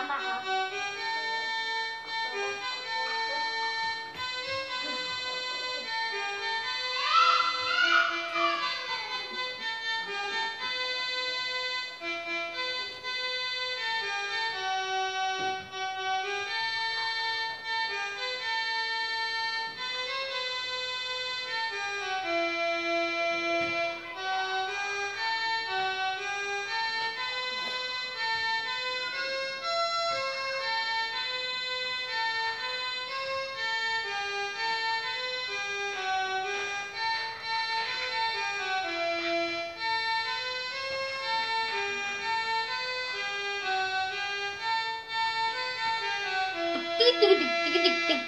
妈妈好滴滴滴滴滴滴